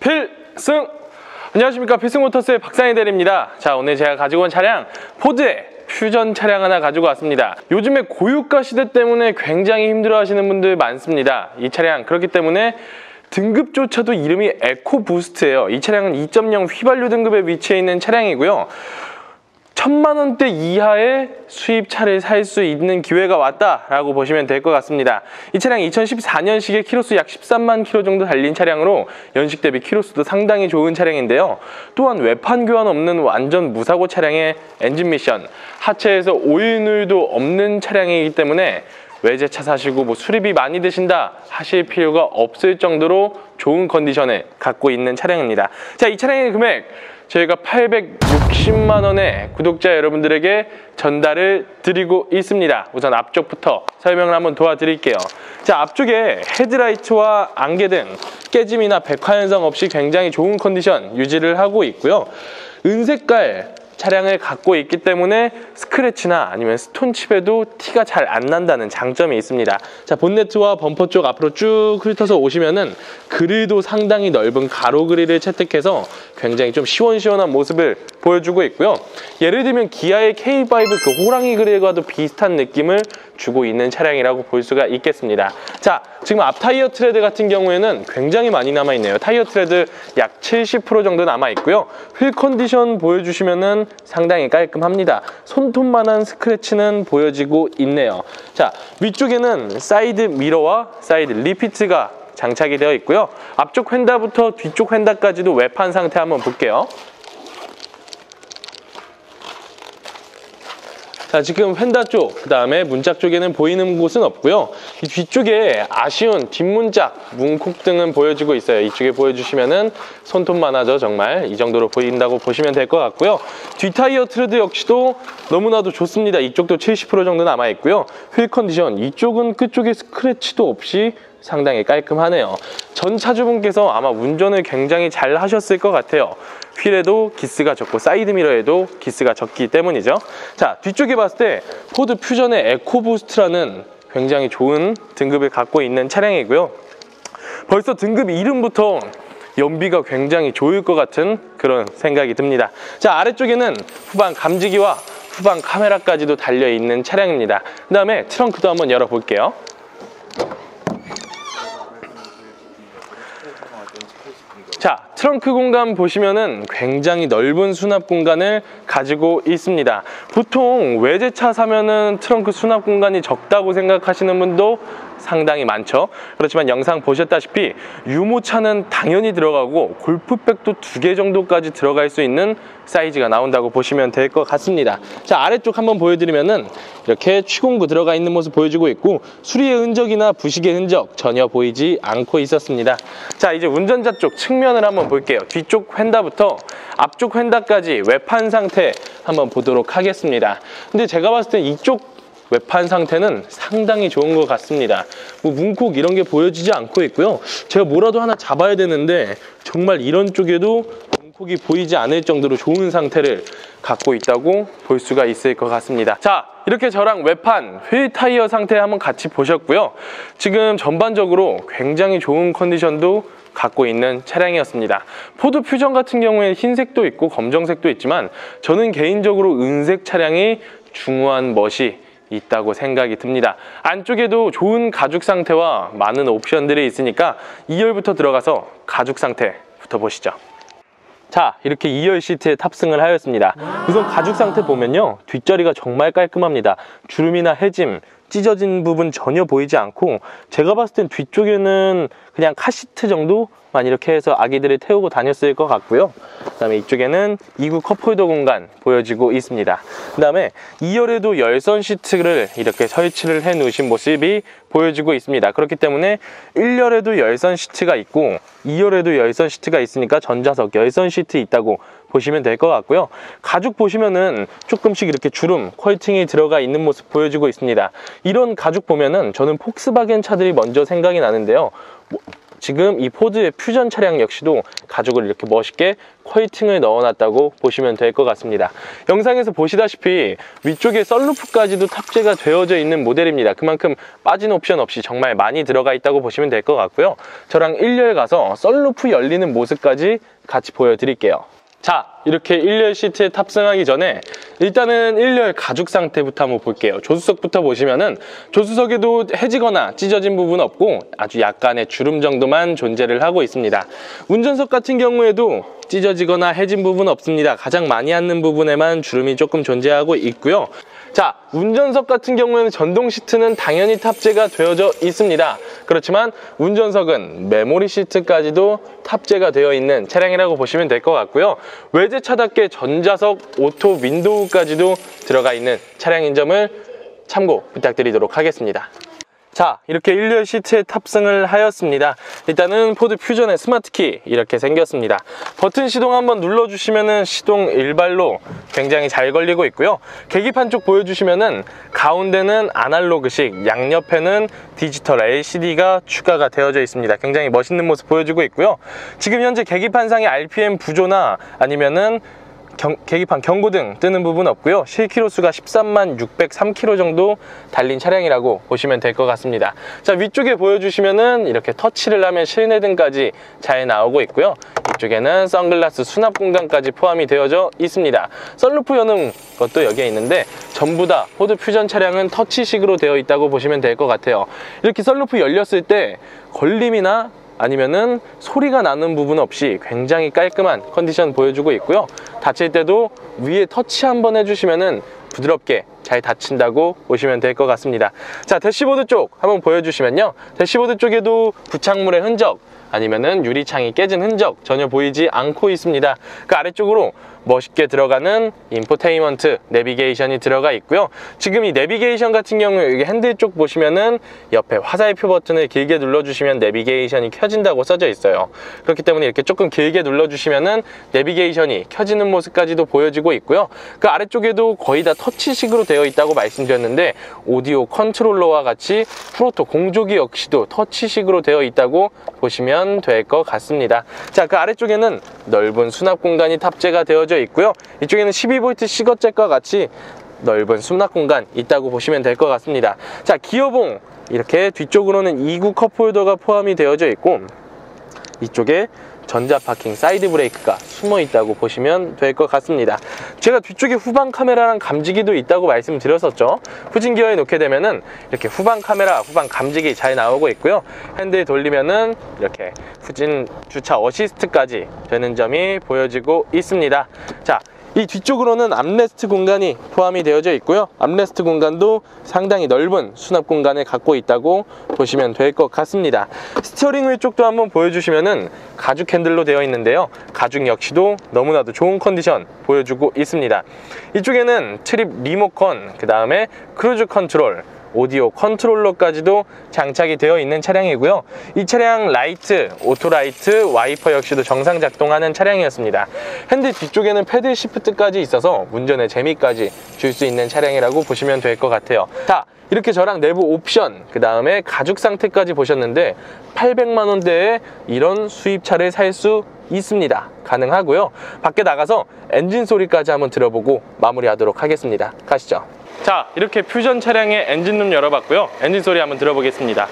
필승! 안녕하십니까. 필승모터스의 박상희 대리입니다. 자 오늘 제가 가지고 온 차량 포드의 퓨전 차량 하나 가지고 왔습니다. 요즘에 고유가 시대 때문에 굉장히 힘들어 하시는 분들 많습니다. 이 차량 그렇기 때문에 등급조차도 이름이 에코부스트예요. 이 차량은 2.0 휘발유 등급에 위치해 있는 차량이고요 천만 원대 이하의 수입차를 살 수 있는 기회가 왔다라고 보시면 될 것 같습니다. 이 차량 2014년식의 키로수 약 13만 킬로 정도 달린 차량으로 연식 대비 키로수도 상당히 좋은 차량인데요. 또한 외판 교환 없는 완전 무사고 차량의 엔진 미션, 하체에서 오일누유도 없는 차량이기 때문에 외제차 사시고 뭐 수리비 많이 드신다 하실 필요가 없을 정도로 좋은 컨디션을 갖고 있는 차량입니다. 자, 이 차량의 금액 저희가 860만 원의 구독자 여러분들에게 전달을 드리고 있습니다. 우선 앞쪽부터 설명을 한번 도와드릴게요. 자, 앞쪽에 헤드라이트와 안개 등 깨짐이나 백화 현상 없이 굉장히 좋은 컨디션 유지를 하고 있고요. 은색깔 차량을 갖고 있기 때문에 스크래치나 아니면 stone chip에도 티가 잘 안 난다는 장점이 있습니다. 자, 본네트와 범퍼 쪽 앞으로 쭉 훑어서 오시면은 그릴도 상당히 넓은 가로 그릴을 채택해서 굉장히 좀 시원시원한 모습을 보여주고 있고요. 예를 들면 기아의 K5 그 호랑이 그릴과도 비슷한 느낌을 주고 있는 차량이라고 볼 수가 있겠습니다. 자, 지금 앞 타이어 트레드 같은 경우에는 굉장히 많이 남아있네요. 타이어 트레드 약 70% 정도 남아있고요. 휠 컨디션 보여주시면은 상당히 깔끔합니다. 손톱만한 스크래치는 보여지고 있네요. 자, 위쪽에는 사이드 미러와 side repeat가 장착이 되어 있고요. 앞쪽 휀다부터 뒤쪽 휀다까지도 외판 상태 한번 볼게요. 자, 지금 휀다 쪽, 그 다음에 문짝 쪽에는 보이는 곳은 없고요. 이 뒤쪽에 아쉬운 뒷문짝, 문콕 등은 보여지고 있어요. 이쪽에 보여주시면은 손톱만 하죠, 정말. 이 정도로 보인다고 보시면 될 것 같고요. 뒷타이어 트레드 역시도 너무나도 좋습니다. 이쪽도 70% 정도 남아있고요. 휠 컨디션, 이쪽은 끝쪽에 스크래치도 없이 상당히 깔끔하네요. 전 차주분께서 아마 운전을 굉장히 잘 하셨을 것 같아요. 휠에도 기스가 적고 사이드미러에도 기스가 적기 때문이죠. 자, 뒤쪽에 봤을 때 포드 퓨전의 에코부스트라는 굉장히 좋은 등급을 갖고 있는 차량이고요. 벌써 등급 이름부터 연비가 굉장히 좋을 것 같은 그런 생각이 듭니다. 자, 아래쪽에는 후방 감지기와 후방 카메라까지도 달려있는 차량입니다. 그 다음에 트렁크도 한번 열어볼게요. 자, 트렁크 공간 보시면은 굉장히 넓은 수납 공간을 가지고 있습니다. 보통 외제차 사면은 트렁크 수납 공간이 적다고 생각하시는 분도 상당히 많죠. 그렇지만 영상 보셨다시피 유모차는 당연히 들어가고 골프백도 두 개 정도까지 들어갈 수 있는 사이즈가 나온다고 보시면 될 것 같습니다. 자, 아래쪽 한번 보여드리면은 이렇게 취공구 들어가 있는 모습 보여주고 있고 수리의 흔적이나 부식의 흔적 전혀 보이지 않고 있었습니다. 자, 이제 운전자 쪽 측면을 한번 볼게요. 뒤쪽 휀다부터 앞쪽 휀다까지 외판 상태 한번 보도록 하겠습니다. 근데 제가 봤을 때 이쪽 외판 상태는 상당히 좋은 것 같습니다. 뭐 문콕 이런 게 보여지지 않고 있고요. 제가 뭐라도 하나 잡아야 되는데 정말 이런 쪽에도 문콕이 보이지 않을 정도로 좋은 상태를 갖고 있다고 볼 수가 있을 것 같습니다. 자, 이렇게 저랑 외판, 휠 타이어 상태 한번 같이 보셨고요. 지금 전반적으로 굉장히 좋은 컨디션도 갖고 있는 차량이었습니다. 포드 퓨전 같은 경우에 흰색도 있고 검정색도 있지만 저는 개인적으로 은색 차량이 중후한 멋이 있다고 생각이 듭니다. 안쪽에도 좋은 가죽 상태와 많은 옵션들이 있으니까 2열부터 들어가서 가죽 상태부터 보시죠. 자 이렇게 2열 시트에 탑승을 하였습니다 우선 가죽 상태 보면요 뒷자리가 정말 깔끔합니다 주름이나 해짐 찢어진 부분 전혀 보이지 않고 제가 봤을 땐 뒤쪽에는 그냥 카시트 정도만 이렇게 해서 아기들을 태우고 다녔을 것 같고요. 그 다음에 이쪽에는 2구 컵홀더 공간 보여지고 있습니다. 그 다음에 2열에도 열선 시트를 이렇게 설치를 해 놓으신 모습이 보여지고 있습니다. 그렇기 때문에 1열에도 열선 시트가 있고 2열에도 열선 시트가 있으니까 전자석 열선 시트 있다고 보시면 될 것 같고요 가죽 보시면은 조금씩 이렇게 주름 퀄팅이 들어가 있는 모습 보여지고 있습니다 이런 가죽 보면은 저는 폭스바겐 차들이 먼저 생각이 나는데요 뭐, 지금 이 포드의 퓨전 차량 역시도 가죽을 이렇게 멋있게 퀄팅을 넣어놨다고 보시면 될 것 같습니다. 영상에서 보시다시피 위쪽에 썬루프까지도 탑재가 되어져 있는 모델입니다. 그만큼 빠진 옵션 없이 정말 많이 들어가 있다고 보시면 될 것 같고요. 저랑 1열 가서 썬루프 열리는 모습까지 같이 보여드릴게요. 자 이렇게 1열 시트에 탑승하기 전에 일단은 1열 가죽 상태부터 한번 볼게요. 조수석부터 보시면은 조수석에도 해지거나 찢어진 부분 없고 아주 약간의 주름 정도만 존재를 하고 있습니다. 운전석 같은 경우에도 찢어지거나 해진 부분 없습니다. 가장 많이 앉는 부분에만 주름이 조금 존재하고 있고요 자 운전석 같은 경우에는 전동 시트는 당연히 탑재가 되어져 있습니다. 그렇지만 운전석은 메모리 시트까지도 탑재가 되어 있는 차량이라고 보시면 될 것 같고요. 외제차답게 전좌석 auto window까지도 들어가 있는 차량인 점을 참고 부탁드리도록 하겠습니다 자 이렇게 1열 시트에 탑승을 하였습니다. 일단은 포드 퓨전의 스마트키 이렇게 생겼습니다. 버튼 시동 한번 눌러주시면 시동 일발로 굉장히 잘 걸리고 있고요. 계기판 쪽 보여주시면은 가운데는 아날로그식 양옆에는 디지털 LCD가 추가가 되어져 있습니다. 굉장히 멋있는 모습 보여주고 있고요. 지금 현재 계기판상의 RPM 부조나 아니면은 경, 계기판 경고 등 뜨는 부분 없고요. 실키로수가 13만 603km 정도 달린 차량이라고 보시면 될 것 같습니다. 자 위쪽에 보여주시면은 이렇게 터치를 하면 실내 등까지 잘 나오고 있고요. 이쪽에는 선글라스 수납 공간까지 포함이 되어져 있습니다. 썬루프 여는 것도 여기에 있는데 전부 다 포드 퓨전 차량은 터치식으로 되어 있다고 보시면 될 것 같아요. 이렇게 썬루프 열렸을 때 걸림이나 아니면은 소리가 나는 부분 없이 굉장히 깔끔한 컨디션 보여주고 있고요 닫힐 때도 위에 터치 한번 해주시면은 부드럽게 잘 닫힌다고 보시면 될 것 같습니다. 자 대시보드 쪽 한번 보여주시면요. 대시보드 쪽에도 부착물의 흔적 아니면은 유리창이 깨진 흔적 전혀 보이지 않고 있습니다. 그 아래쪽으로 멋있게 들어가는 인포테인먼트 내비게이션이 들어가 있고요. 지금 이 내비게이션 같은 경우 여기 핸들 쪽 보시면은 옆에 화살표 버튼을 길게 눌러주시면 내비게이션이 켜진다고 써져 있어요. 그렇기 때문에 이렇게 조금 길게 눌러주시면은 내비게이션이 켜지는 모습까지도 보여지고 있고요. 그 아래쪽에도 거의 다 터치식으로 되어 있다고 말씀드렸는데 오디오 컨트롤러와 같이 full auto 공조기 역시도 터치식으로 되어 있다고 보시면 될 것 같습니다. 자 그 아래쪽에는 넓은 수납 공간이 탑재가 되어 되어져 있고요. 이쪽에는 12V 시거잭과 같이 넓은 수납 공간 있다고 보시면 될 것 같습니다. 자 기어봉. 이렇게 뒤쪽으로는 2구 컵홀더가 포함이 되어져 있고 이쪽에 전자파킹 사이드 브레이크가 숨어 있다고 보시면 될 것 같습니다. 제가 뒤쪽에 후방 카메라랑 감지기도 있다고 말씀드렸었죠. 후진 기어에 놓게 되면은 이렇게 후방 카메라 후방 감지기 잘 나오고 있고요. 핸들 돌리면은 이렇게 후진 주차 어시스트까지 되는 점이 보여지고 있습니다. 자 이 뒤쪽으로는 armrest 공간이 포함이 되어져 있고요. armrest 공간도 상당히 넓은 수납 공간을 갖고 있다고 보시면 될 것 같습니다. 스티어링 휠 쪽도 한번 보여주시면은 가죽 핸들로 되어 있는데요. 가죽 역시도 너무나도 좋은 컨디션 보여주고 있습니다. 이쪽에는 trip 리모컨 그 다음에 cruise control 오디오 컨트롤러까지도 장착이 되어 있는 차량이고요. 이 차량 라이트, auto light, 와이퍼 역시도 정상 작동하는 차량이었습니다. 핸들 뒤쪽에는 paddle shift까지 있어서 운전의 재미까지 줄 수 있는 차량이라고 보시면 될 것 같아요. 자 이렇게 저랑 내부 옵션 그 다음에 가죽 상태까지 보셨는데 800만원대에 이런 수입차를 살 수 있습니다. 가능하고요. 밖에 나가서 엔진 소리까지 한번 들어보고 마무리하도록 하겠습니다. 가시죠 자 이렇게 퓨전 차량의 엔진룸 열어봤고요. 엔진 소리 한번 들어보겠습니다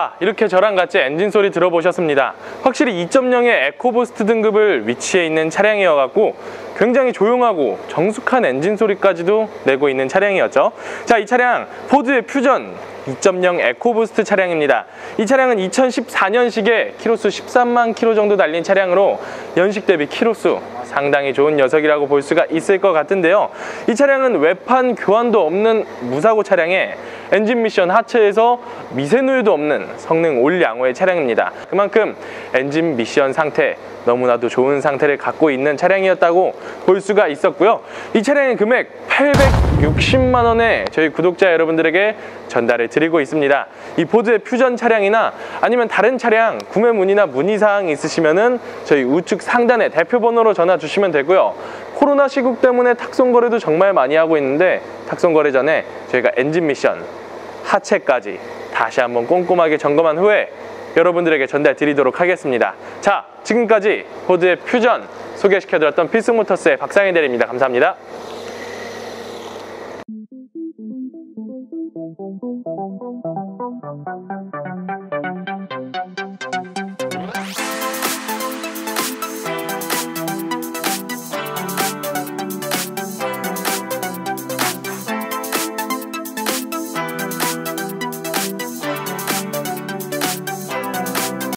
자 이렇게 저랑 같이 엔진 소리 들어보셨습니다. 확실히 2.0의 EcoBoost 등급을 위치해 있는 차량이어갖고 굉장히 조용하고 정숙한 엔진 소리까지도 내고 있는 차량이었죠. 자 이 차량 포드의 퓨전 2.0 EcoBoost 차량입니다. 이 차량은 2014년식에 키로수 13만 키로 정도 달린 차량으로 연식 대비 키로수 상당히 좋은 녀석이라고 볼 수가 있을 것 같은데요 이 차량은 외판 교환도 없는 무사고 차량에 엔진 미션 하체에서 미세누유도 없는 성능 올 양호의 차량입니다. 그만큼 엔진 미션 상태 너무나도 좋은 상태를 갖고 있는 차량이었다고 볼 수가 있었고요. 이 차량의 금액 860만 원에 저희 구독자 여러분들에게 전달을 드리고 있습니다. 이 포드의 퓨전 차량이나 아니면 다른 차량 구매 문의나 문의 사항 있으시면 은 저희 우측 상단에 대표 번호로 전화 주시면 되고요. 코로나 시국 때문에 탁송 거래도 정말 많이 하고 있는데 탁송 거래 전에 저희가 엔진 미션 하체까지 다시 한번 꼼꼼하게 점검한 후에 여러분들에게 전달 드리도록 하겠습니다. 자, 지금까지 포드의 퓨전 소개시켜드렸던 필승모터스의 박상희 대리입니다. 감사합니다.